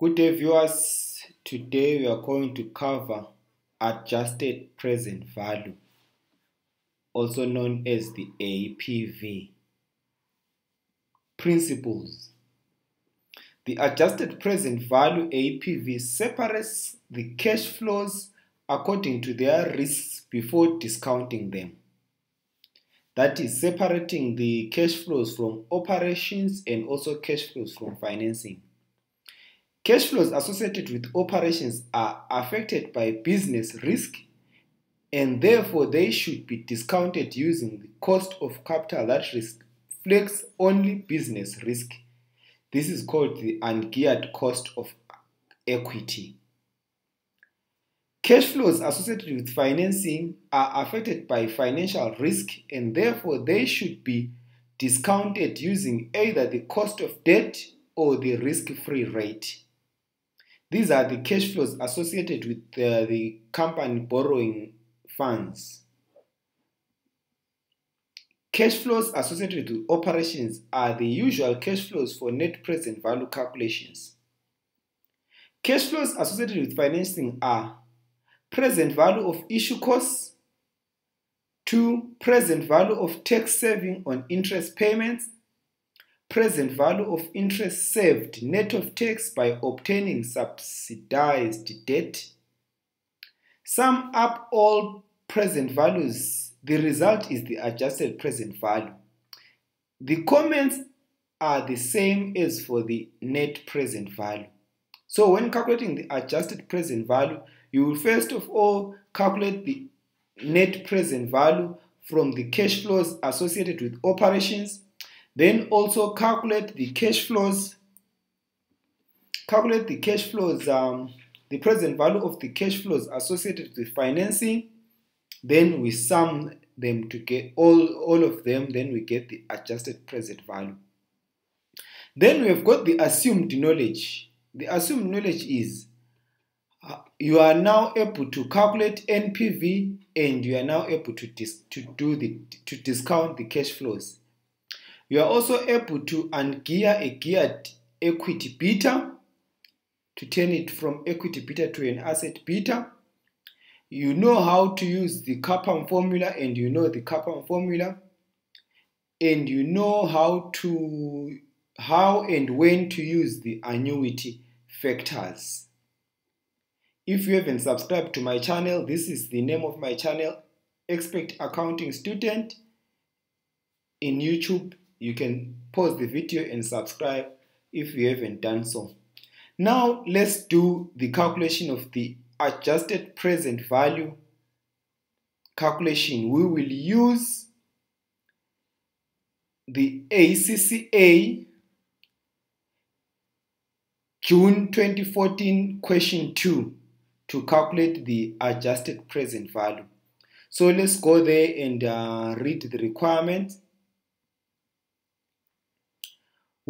Good day viewers, today we are going to cover adjusted present value, also known as the APV. Principles The adjusted present value APV separates the cash flows according to their risks before discounting them. That is separating the cash flows from operations and also cash flows from financing. Cash flows associated with operations are affected by business risk and therefore they should be discounted using the cost of capital that reflects only business risk. This is called the ungeared cost of equity. Cash flows associated with financing are affected by financial risk and therefore they should be discounted using either the cost of debt or the risk free rate. These are the cash flows associated with uh, the company borrowing funds. Cash flows associated with operations are the usual cash flows for net present value calculations. Cash flows associated with financing are present value of issue costs, 2. present value of tax saving on interest payments, present value of interest saved net of tax by obtaining subsidized debt. Sum up all present values. The result is the adjusted present value. The comments are the same as for the net present value. So when calculating the adjusted present value, you will first of all calculate the net present value from the cash flows associated with operations then also calculate the cash flows, calculate the cash flows, um, the present value of the cash flows associated with financing. Then we sum them to get all, all of them, then we get the adjusted present value. Then we have got the assumed knowledge. The assumed knowledge is uh, you are now able to calculate NPV and you are now able to, to do the to discount the cash flows. You are also able to ungear a geared equity beta to turn it from equity beta to an asset beta. You know how to use the CAPM formula and you know the CAPM formula and you know how to how and when to use the annuity factors. If you haven't subscribed to my channel, this is the name of my channel, Expert Accounting Student in YouTube you can pause the video and subscribe if you haven't done so. Now let's do the calculation of the adjusted present value calculation. We will use the ACCA June 2014 question 2 to calculate the adjusted present value. So let's go there and uh, read the requirements.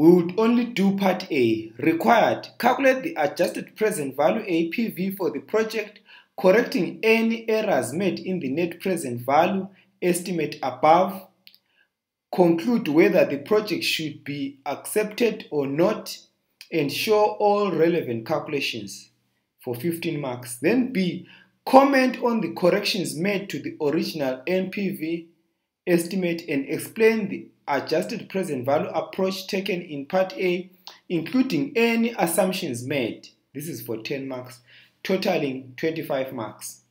We would only do part A. Required. Calculate the adjusted present value APV for the project, correcting any errors made in the net present value estimate above. Conclude whether the project should be accepted or not and show all relevant calculations for 15 marks. Then B. Comment on the corrections made to the original NPV estimate and explain the adjusted present value approach taken in part A, including any assumptions made. This is for 10 marks, totaling 25 marks.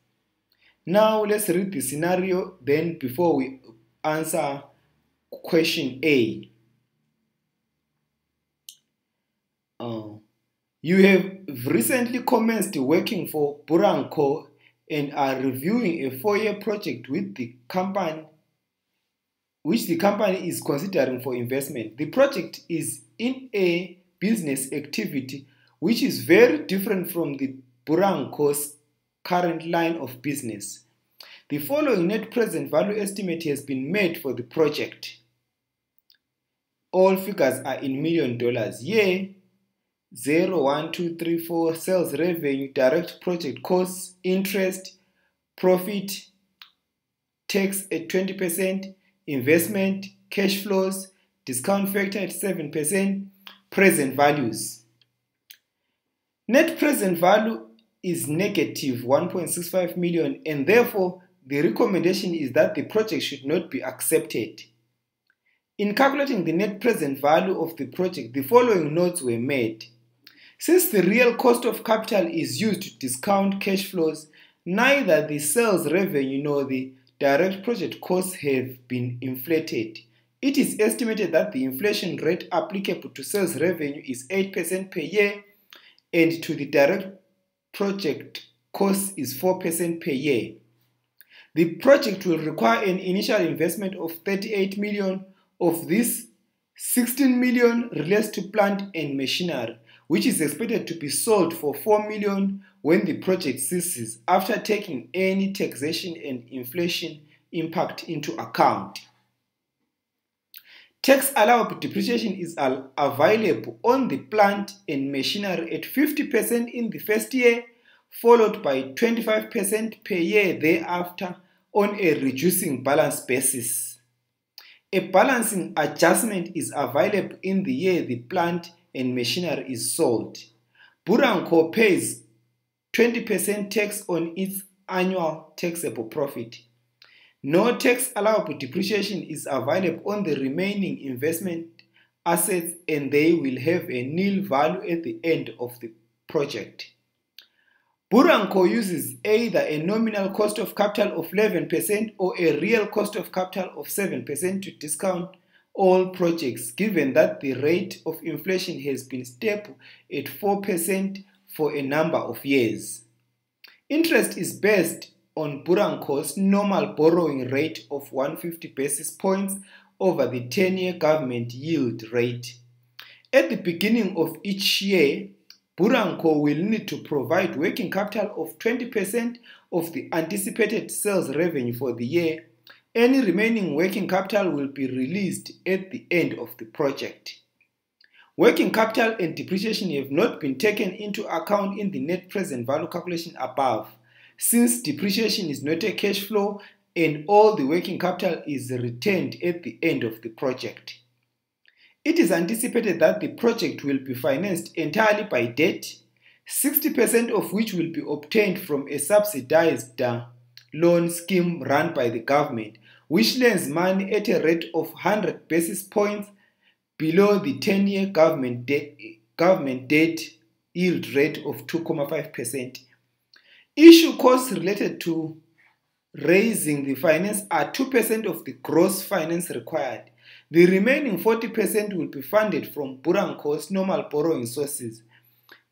Now let's read the scenario then before we answer question A. Uh, you have recently commenced working for Burung Co and are reviewing a four-year project with the company which the company is considering for investment. The project is in a business activity which is very different from the Burung Co's current line of business. The following net present value estimate has been made for the project. All figures are in million dollars. Year 0, 1, 2, 3, 4, sales revenue, direct project costs, interest, profit, tax at 20%, investment, cash flows, discount factor at 7%, present values. Net present value is negative 1.65 million and therefore the recommendation is that the project should not be accepted. In calculating the net present value of the project, the following notes were made. Since the real cost of capital is used to discount cash flows, neither the sales revenue nor the direct project costs have been inflated. It is estimated that the inflation rate applicable to sales revenue is 8% per year and to the direct project cost is 4% per year. The project will require an initial investment of 38 million. Of this, 16 million relates to plant and machinery, which is expected to be sold for 4 million when the project ceases after taking any taxation and inflation impact into account. Tax allowable depreciation is available on the plant and machinery at 50% in the first year, followed by 25% per year thereafter on a reducing balance basis. A balancing adjustment is available in the year the plant and machinery is sold. Burung Co pays 20% tax on its annual taxable profit. No tax allowable depreciation is available on the remaining investment assets and they will have a nil value at the end of the project. Burung Co uses either a nominal cost of capital of 11% or a real cost of capital of 7% to discount all projects given that the rate of inflation has been stable at 4% for a number of years. Interest is based on Burung Co's normal borrowing rate of 150 basis points over the 10-year government yield rate. At the beginning of each year, Burung Co will need to provide working capital of 20% of the anticipated sales revenue for the year. Any remaining working capital will be released at the end of the project. Working capital and depreciation have not been taken into account in the net present value calculation above, since depreciation is not a cash flow and all the working capital is retained at the end of the project. It is anticipated that the project will be financed entirely by debt, 60% of which will be obtained from a subsidized uh, loan scheme run by the government, which lends money at a rate of 100 basis points below the 10 year government, de- government debt yield rate of 2.5%. Issue costs related to raising the finance are 2% of the gross finance required. The remaining 40% will be funded from Burung Co's normal borrowing sources.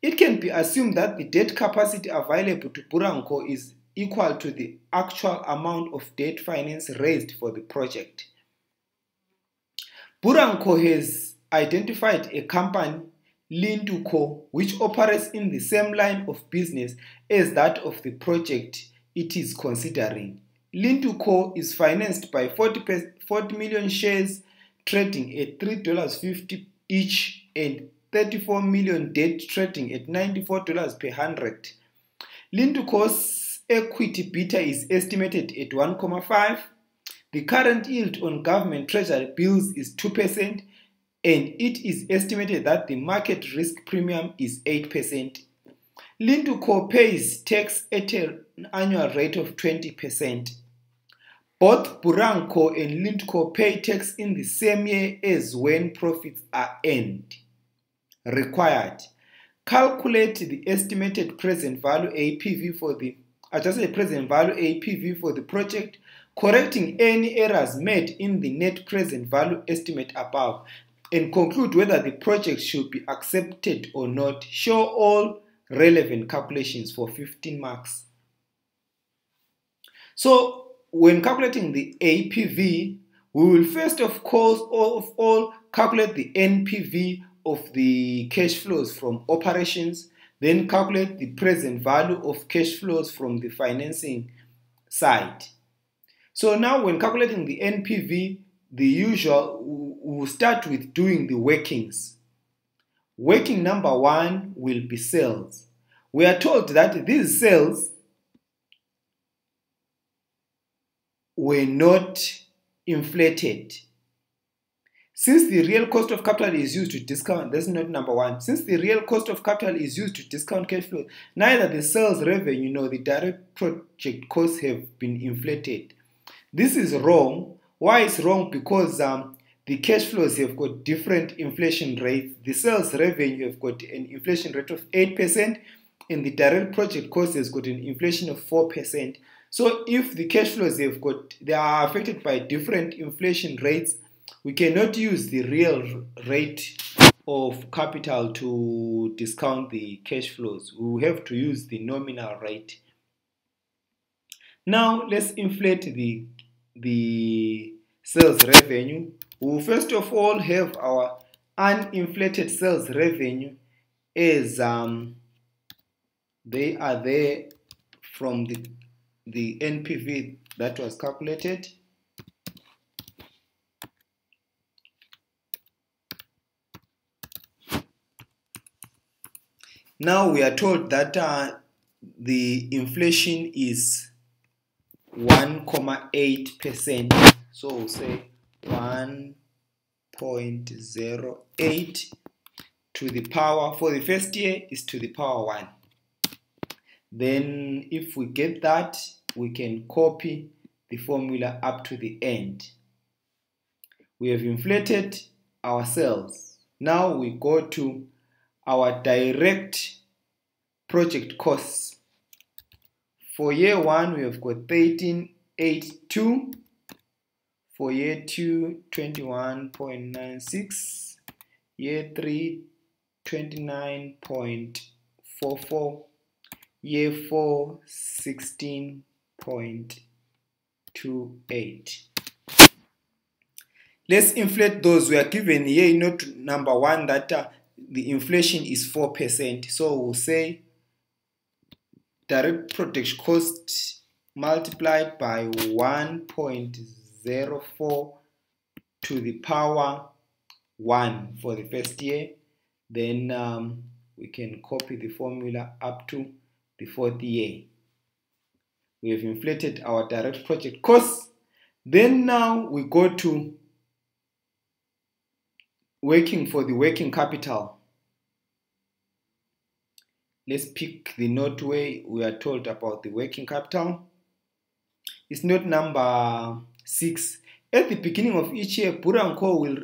It can be assumed that the debt capacity available to Burung Co is equal to the actual amount of debt finance raised for the project. Buranco has identified a company, Lintuco, which operates in the same line of business as that of the project it is considering. Lintuco is financed by 40, 40 million shares trading at $3.50 each and 34 million debt trading at $94 per hundred. Lintuco's equity beta is estimated at 1.5. The current yield on government treasury bills is 2% and it is estimated that the market risk premium is 8%. Lintu Co pays tax at an annual rate of 20%. Both Burung Co and Lintco pay tax in the same year as when profits are earned. Required. Calculate the estimated present value APV for the adjusted present value APV for the project, correcting any errors made in the net present value estimate above, and conclude whether the project should be accepted or not. Show all relevant calculations for 15 marks. So when calculating the APV, we will first of course all of all calculate the NPV of the cash flows from operations, then calculate the present value of cash flows from the financing side. So now when calculating the NPV, the usual, we'll start with doing the workings. Working number one will be sales. We are told that these sales were not inflated. since the real cost of capital is used to discount, that's not number one. Since the real cost of capital is used to discount cash flow, neither the sales revenue nor the direct project costs have been inflated. This is wrong. Why is wrong? Because um, the cash flows have got different inflation rates. The sales revenue have got an inflation rate of 8%, and the direct project cost has got an inflation of 4%. So if the cash flows have got they are affected by different inflation rates, we cannot use the real rate of capital to discount the cash flows. We have to use the nominal rate. Now let's inflate the, the sales revenue. We first of all have our uninflated sales revenue as um, they are there from the, the NPV that was calculated. Now we are told that uh, the inflation is 1.8%. So we'll say 1.08 to the power, for the first year is to the power 1. Then if we get that, we can copy the formula up to the end. We have inflated ourselves. Now we go to our direct project costs. For year one, we have got 1382. For year two, 21.96. Year three, 29.44. Year four, 16.28. Let's inflate those. We are given here note number one that uh, the inflation is 4%. So we'll say direct production cost multiplied by 1.04 to the power 1 for the first year. Then um, we can copy the formula up to the fourth year. We have inflated our direct project costs. Then now we go to working for the working capital. Let's pick the note where we are told about the working capital. It's note number six. At the beginning of each year, Burung Co will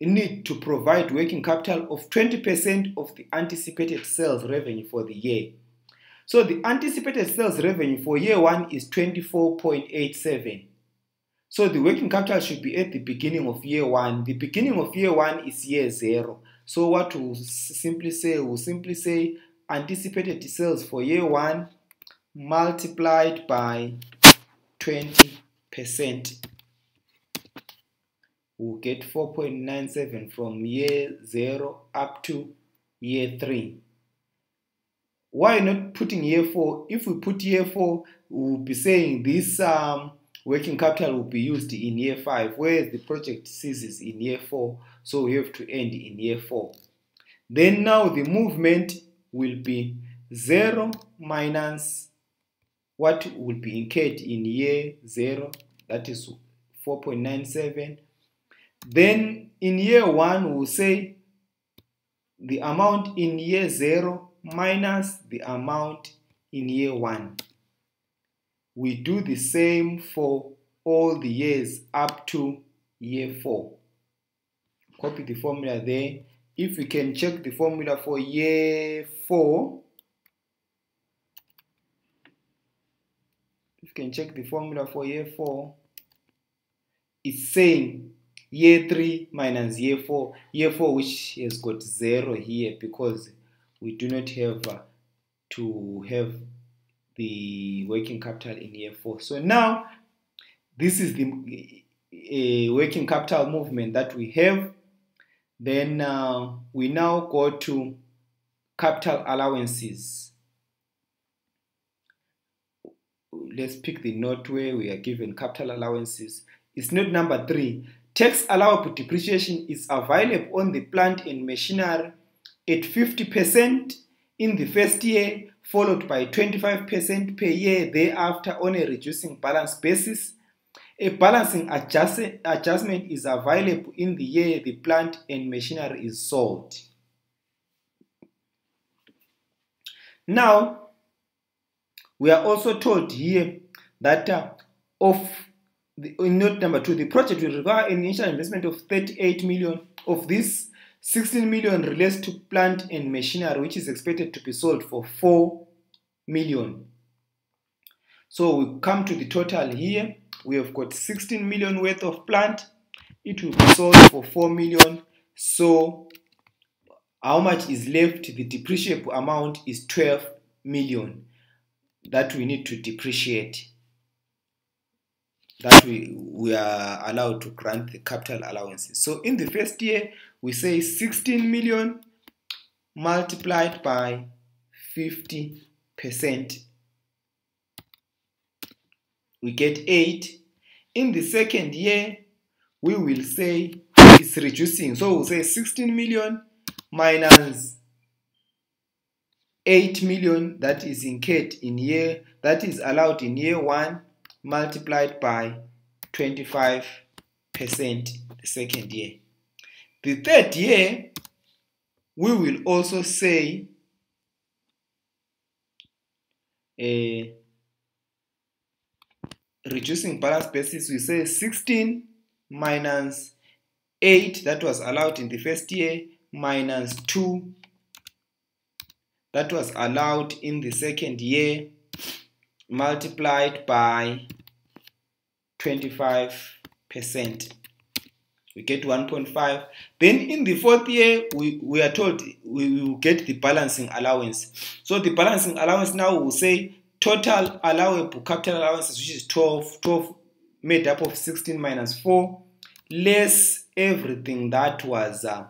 need to provide working capital of 20% of the anticipated sales revenue for the year. So the anticipated sales revenue for year one is 24.87. So the working capital should be at the beginning of year one. The beginning of year one is year zero. So what we'll simply say, we'll simply say anticipated sales for year one multiplied by 20%. We'll get 4.97 from year zero up to year three. Why not putting year four? If we put year four, we'll be saying this um, working capital will be used in year 5, whereas the project ceases in year 4, so we have to end in year 4. Then now the movement will be 0 minus what will be incurred in year 0, that is 4.97. Then in year 1, we'll say the amount in year 0 minus the amount in year 1 we do the same for all the years up to year 4. Copy the formula there. If we can check the formula for year 4, if you can check the formula for year 4, it's saying year 3 minus year 4. Year 4 which has got 0 here because we do not have uh, to have the working capital in year four. So now this is the working capital movement that we have. Then uh, we now go to capital allowances. Let's pick the note where we are given capital allowances. It's note number three. Tax allowable depreciation is available on the plant and machinery at 50% in the first year followed by 25% per year thereafter on a reducing balance basis. A balancing adjust adjustment is available in the year the plant and machinery is sold. Now, we are also told here that uh, of the, in note number two, the project will require an initial investment of 38 million. Of this, 16 million relates to plant and machinery, which is expected to be sold for 4 million. So we come to the total here. We have got 16 million worth of plant. It will be sold for 4 million. So how much is left? The depreciable amount is 12 million that we need to depreciate. That we, we are allowed to grant the capital allowances. So in the first year, we say 16 million multiplied by 50 percent. We get 8 in the second year we will say it's reducing. So we'll say 16 million minus 8 million that is incurred in year that is allowed in year 1 multiplied by 25 percent the second year the third year we will also say a reducing balance basis, we say 16 minus 8 that was allowed in the first year minus 2 that was allowed in the second year multiplied by 25%. We get 1.5. Then in the fourth year, we, we are told we will get the balancing allowance. So the balancing allowance now will say total allowable capital allowances, which is 12, 12 made up of 16 minus 4, less everything that was uh,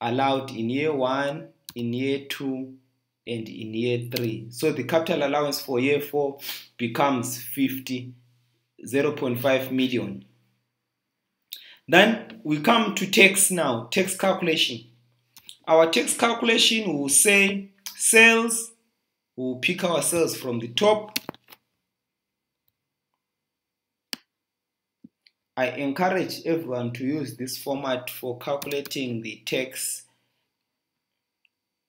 allowed in year 1, in year 2, and in year 3. So the capital allowance for year 4 becomes 50, 0.5 million. Then we come to tax now, tax calculation. Our tax calculation will say sales, we'll pick our sales from the top. I encourage everyone to use this format for calculating the tax.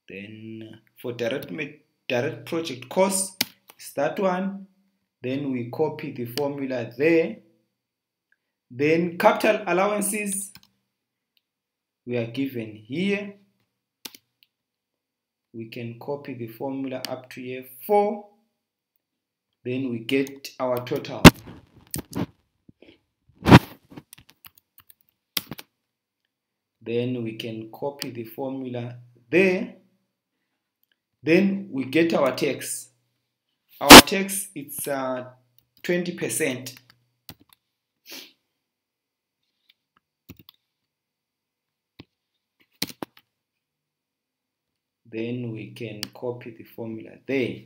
Then for direct, direct project cost, it's that one. Then we copy the formula there then capital allowances we are given here. We can copy the formula up to year 4. Then we get our total. Then we can copy the formula there. Then we get our tax. Our tax it's uh, then we can copy the formula there.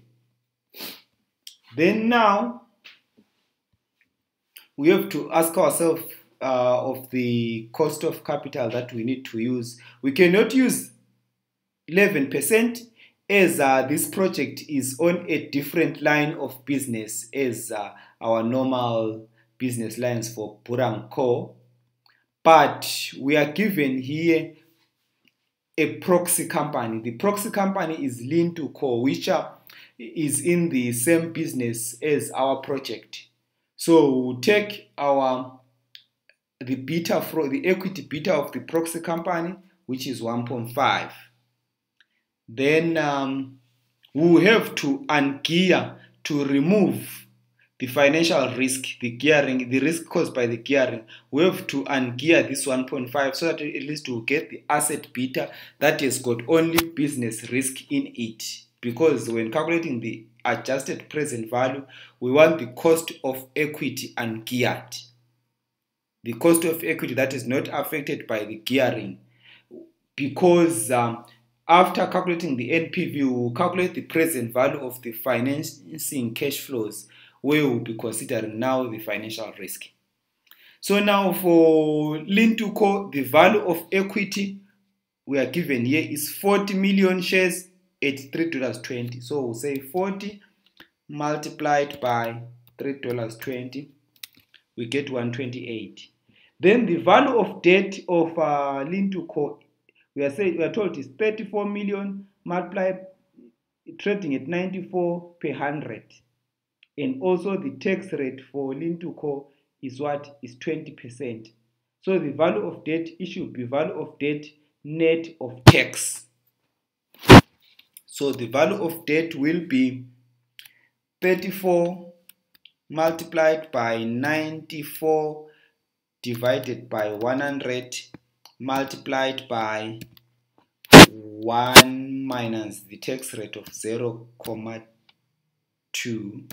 Then now, we have to ask ourselves uh, of the cost of capital that we need to use. We cannot use 11% as uh, this project is on a different line of business as uh, our normal business lines for Burung Co. But we are given here a proxy company. The proxy company is Lintu Co, which is in the same business as our project. So we'll take our the beta for the equity beta of the proxy company, which is 1.5. Then um, we'll have to ungear to remove the financial risk, the gearing, the risk caused by the gearing, we have to ungear this 1.5 so that at least we'll get the asset beta that has got only business risk in it. Because when calculating the adjusted present value, we want the cost of equity ungeared. The cost of equity that is not affected by the gearing. Because um, after calculating the NPV, we will calculate the present value of the financing cash flows we will be considering now the financial risk. So now for Lintuco, the value of equity we are given here is 40 million shares at $3.20. So we'll say 40 multiplied by $3.20 we get 128. Then the value of debt of uh, Lintuco, we are saying we are told is 34 million multiplied trading at 94 per 100. And also the tax rate for Lintuco is what is 20%. So the value of debt, it should be value of debt net of tax. So the value of debt will be 34 multiplied by 94 divided by 100 multiplied by 1 minus the tax rate of 0 comma 2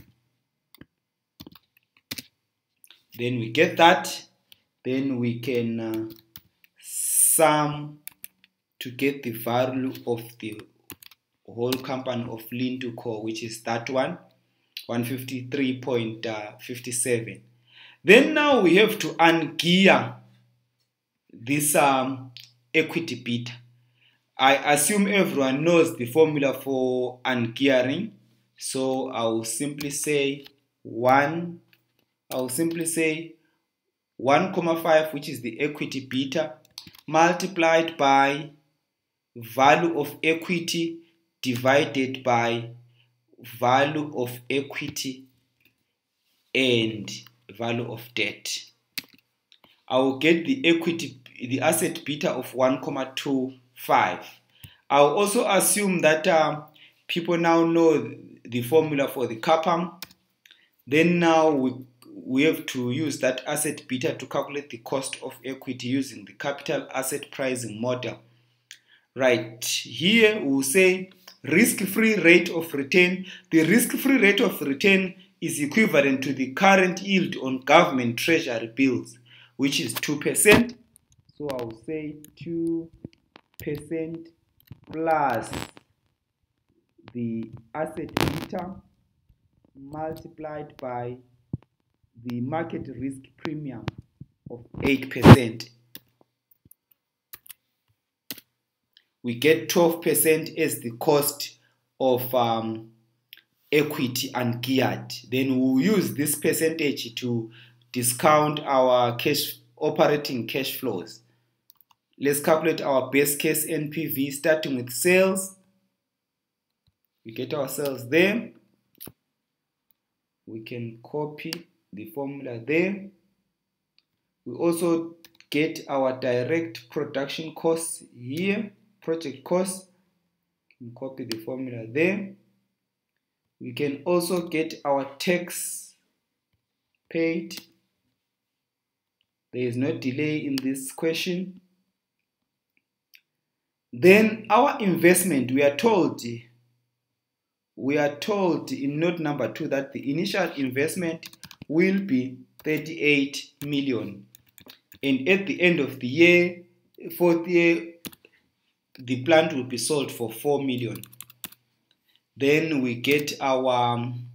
then we get that. Then we can uh, sum to get the value of the whole company of Lintu Co which is that one 153.57 then now we have to ungear this um, equity beta I assume everyone knows the formula for ungearing. So I will simply say 1 I will simply say 1,5 which is the equity beta multiplied by value of equity divided by value of equity and value of debt. I will get the equity, the asset beta of 1,25. I will also assume that uh, people now know the formula for the CAPM. Then now we we have to use that asset beta to calculate the cost of equity using the capital asset pricing model. Right, here we'll say risk-free rate of return. The risk-free rate of return is equivalent to the current yield on government treasury bills, which is 2%. So I'll say 2% plus the asset beta multiplied by the market risk premium of 8%. We get 12% as the cost of um, equity ungeared. Then we'll use this percentage to discount our cash operating cash flows. Let's calculate our base case NPV starting with sales. We get our sales there. We can copy the formula there. We also get our direct production costs here, project costs. can copy the formula there. We can also get our tax paid. There is no delay in this question. Then our investment, we are told, we are told in note number two that the initial investment will be 38 million. And at the end of the year, fourth year, the plant will be sold for 4 million. Then we get our um,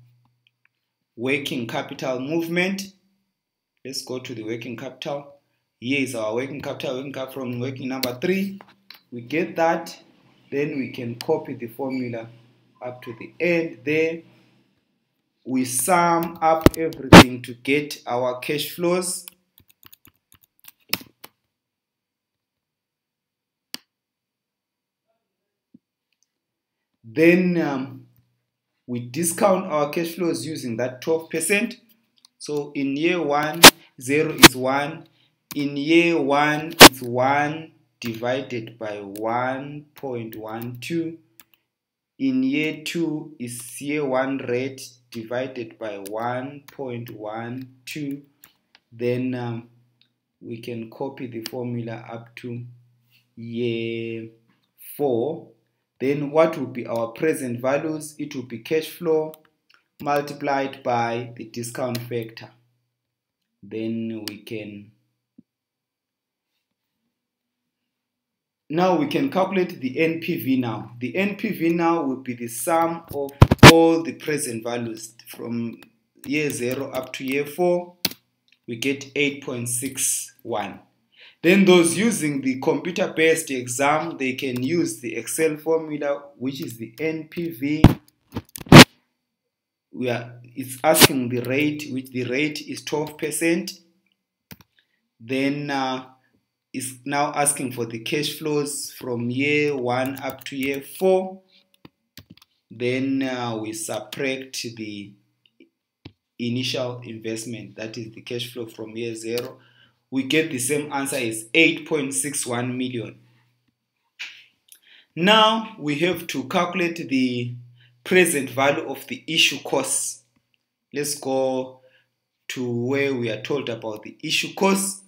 working capital movement. Let's go to the working capital. Here is our working capital, working capital from working number three. We get that, then we can copy the formula up to the end there we sum up everything to get our cash flows. Then um, we discount our cash flows using that 12% so in year 1 0 is 1 in year 1 it's 1 divided by 1.12 in year 2 is year 1 rate divided by 1.12 then um, we can copy the formula up to year 4 then what will be our present values? It will be cash flow multiplied by the discount factor. Then we can now we can calculate the NPV now. The NPV now will be the sum of all the present values from year 0 up to year 4, we get 8.61. Then those using the computer-based exam, they can use the Excel formula, which is the NPV, we are it's asking the rate which the rate is 12% then uh, is now asking for the cash flows from year 1 up to year 4 then uh, we subtract the initial investment that is the cash flow from year 0 we get the same answer as 8.61 million now we have to calculate the present value of the issue costs. Let's go to where we are told about the issue costs.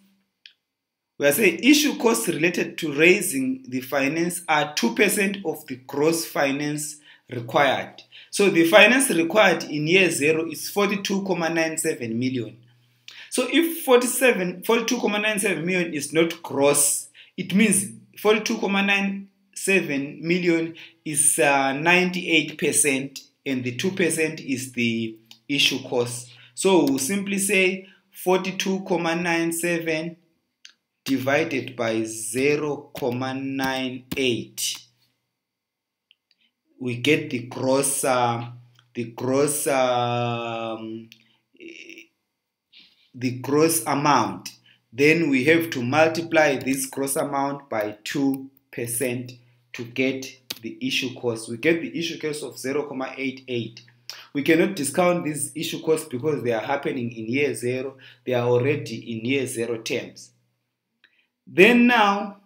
We are saying issue costs related to raising the finance are 2% of the gross finance required. So the finance required in year zero is 42.97 million. So if 47, 42.97 million is not gross, it means 42.97 million is uh, 98% and the 2% is the issue cost. So we'll simply say 42.97 divided by 0.98 we get the gross the gross um, the gross amount. Then we have to multiply this gross amount by 2% to get the issue cost. We get the issue cost of 0.88 we cannot discount these issue costs because they are happening in year 0 they are already in year 0 terms. Then now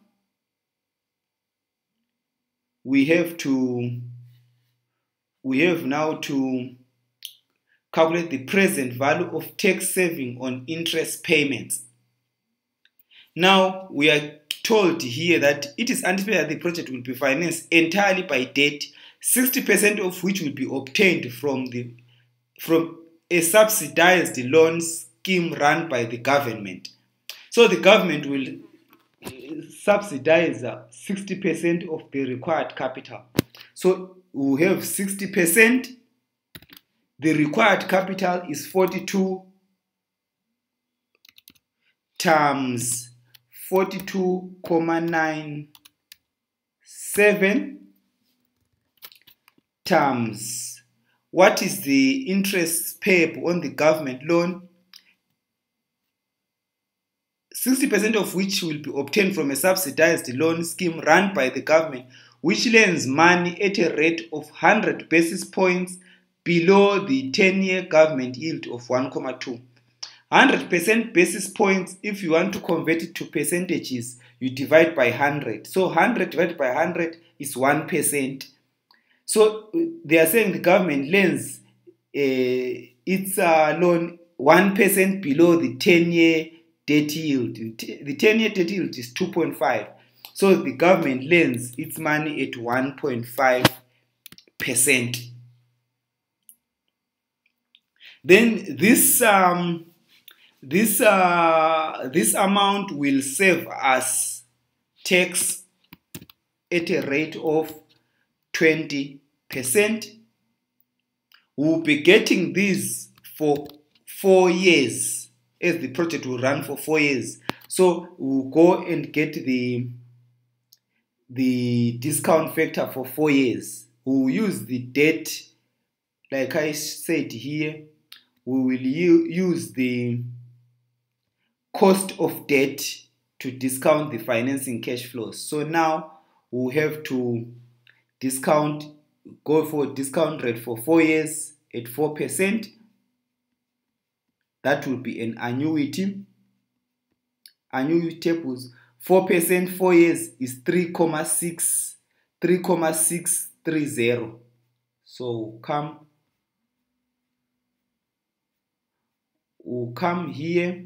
we have to we have now to calculate the present value of tax saving on interest payments. Now, we are told here that it is anticipated that the project will be financed entirely by debt, 60% of which will be obtained from, the, from a subsidized loan scheme run by the government. So the government will subsidize 60% of the required capital. So we have 60%. The required capital is 42 times 42,97 times what is the interest payable on the government loan 60% of which will be obtained from a subsidized loan scheme run by the government which lends money at a rate of 100 basis points below the 10 year government yield of 1,2. 100% basis points, if you want to convert it to percentages, you divide by 100. So 100 divided by 100 is 1%. So they are saying the government lends uh, its uh, loan 1% below the 10 year debt yield. The 10 year debt yield is 2.5. So the government lends its money at 1.5%. Then this um, this uh, this amount will save us tax at a rate of 20%. We'll be getting this for four years as the project will run for four years. So we'll go and get the the discount factor for four years. We will use the debt, like I said here, we will use the cost of debt to discount the financing cash flows. So now we have to discount, go for discount rate for four years at 4%. That will be an annuity. Annuity tables 4% 4 years is 3,6 3,630 so come we'll come here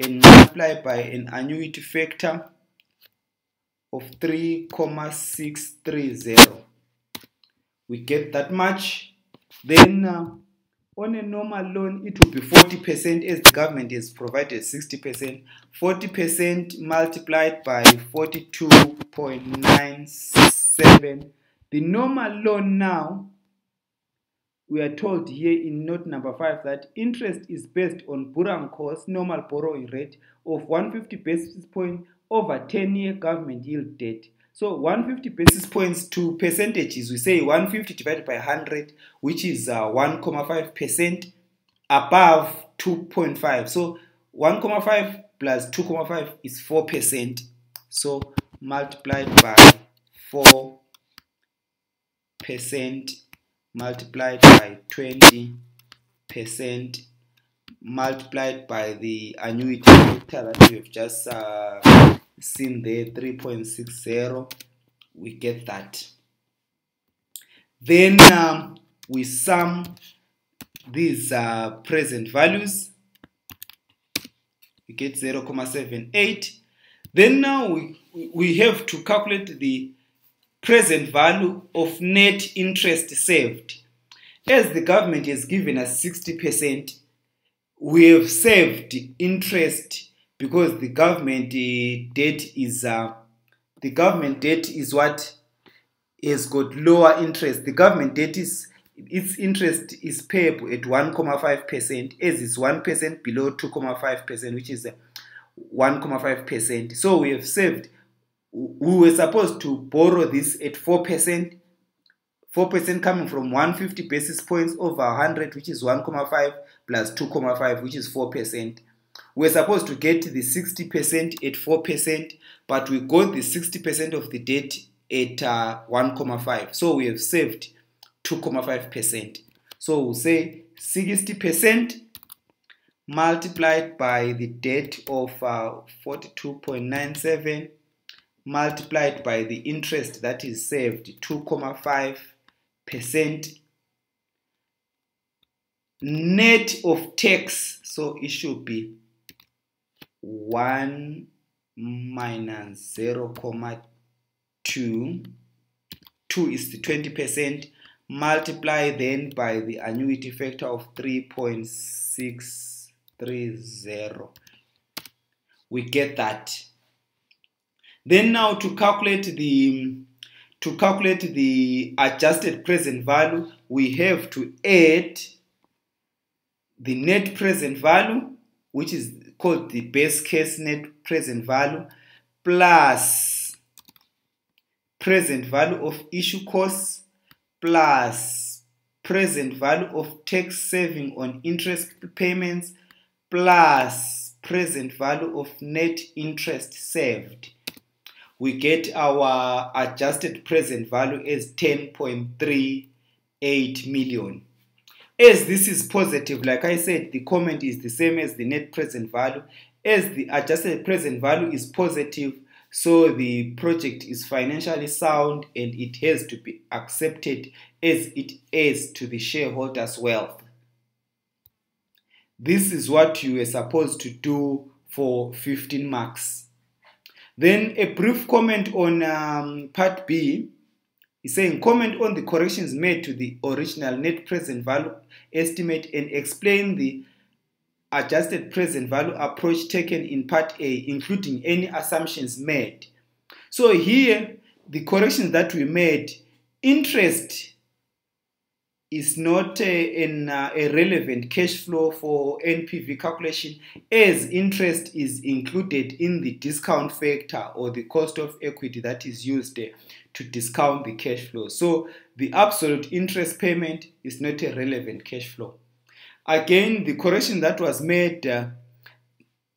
and multiply by an annuity factor of 3,630 we get that much. Then uh, on a normal loan, it will be 40% as the government has provided 60%. 40% multiplied by 42.97. The normal loan now, we are told here in note number 5 that interest is based on Buranko's normal borrowing rate of 150 basis points over 10-year government yield debt. So 150 basis points to percentages, we say 150 divided by 100, which is uh, 1.5% above 2.5. So 1.5 plus 2.5 is 4%. So multiplied by 4% multiplied by 20% multiplied by the annuity factor that we have just uh, seen there 3.60 we get that. Then um, we sum these uh, present values. We get 0.78 then now we, we have to calculate the present value of net interest saved. As the government has given us 60% we have saved interest because the government uh, debt is uh, the government debt is what has got lower interest the government debt is its interest is payable at 1.5 percent as is 1 percent below 2.5 percent which is 1.5 percent so we have saved we were supposed to borrow this at 4 percent 4% coming from 150 basis points over 100, which is 1.5, plus 2.5, which is 4%. We're supposed to get the 60% at 4%, but we got the 60% of the debt at uh, 1.5. So we have saved 2.5%. So we'll say 60% multiplied by the debt of uh, 42.97 multiplied by the interest that is saved 2.5 percent net of tax so it should be 1 minus 0 comma 2 2 is the 20 percent. Multiply then by the annuity factor of 3.630 we get that. Then now to calculate the to calculate the adjusted present value, we have to add the net present value, which is called the base case net present value, plus present value of issue costs, plus present value of tax saving on interest payments, plus present value of net interest saved we get our adjusted present value as 10.38 million. As this is positive, like I said, the comment is the same as the net present value. As the adjusted present value is positive, so the project is financially sound and it has to be accepted as it is to the shareholders' wealth. This is what you are supposed to do for 15 marks. Then a brief comment on um, part B is saying comment on the corrections made to the original net present value estimate and explain the adjusted present value approach taken in part A, including any assumptions made. So here, the corrections that we made, interest is not a, an, uh, a relevant cash flow for NPV calculation as interest is included in the discount factor or the cost of equity that is used uh, to discount the cash flow. So the absolute interest payment is not a relevant cash flow. Again, the correction that was made uh,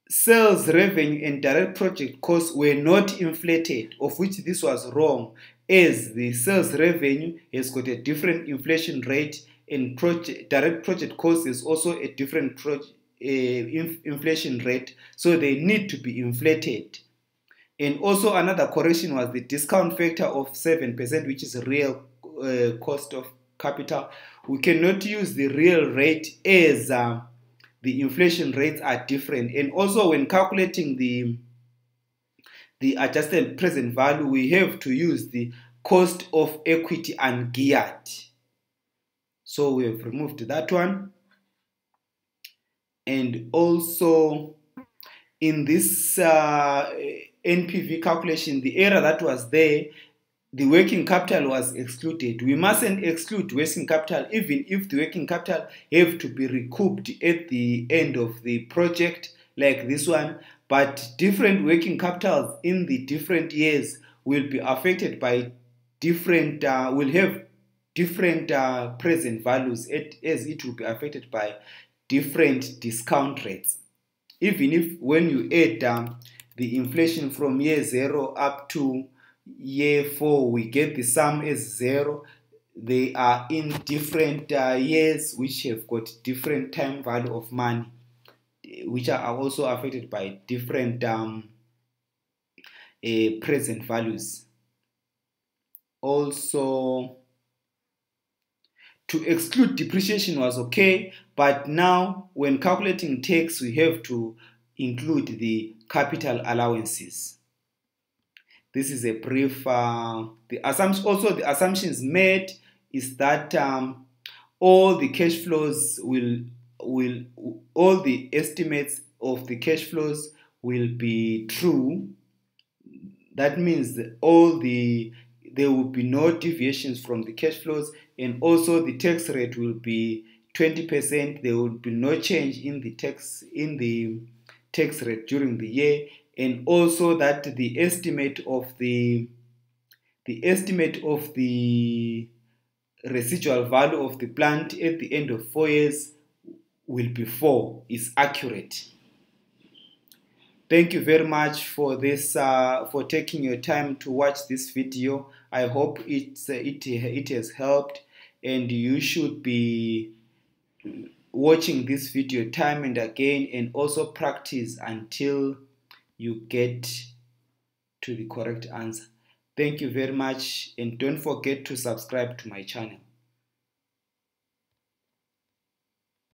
sales revenue and direct project costs were not inflated, of which this was wrong as the sales revenue has got a different inflation rate and project, direct project cost is also a different uh, inf inflation rate, so they need to be inflated. And also another correction was the discount factor of 7%, which is real uh, cost of capital. We cannot use the real rate as uh, the inflation rates are different. And also when calculating the the adjusted present value, we have to use the cost of equity ungeared. So we have removed that one. And also in this uh, NPV calculation, the error that was there, the working capital was excluded. We mustn't exclude working capital even if the working capital have to be recouped at the end of the project like this one but different working capitals in the different years will be affected by different, uh, will have different uh, present values as it will be affected by different discount rates. Even if when you add um, the inflation from year 0 up to year 4, we get the sum as 0, they are in different uh, years which have got different time value of money which are also affected by different um, uh, present values. Also to exclude depreciation was okay but now when calculating tax we have to include the capital allowances this is a brief uh, the assumption also the assumptions made is that um, all the cash flows will will all the estimates of the cash flows will be true. That means that all the there will be no deviations from the cash flows and also the tax rate will be 20% there will be no change in the tax in the tax rate during the year and also that the estimate of the the estimate of the residual value of the plant at the end of 4 years will be 4 is accurate. Thank you very much for this uh, for taking your time to watch this video. I hope it's uh, it, it has helped and you should be watching this video time and again and also practice until you get to the correct answer. Thank you very much and don't forget to subscribe to my channel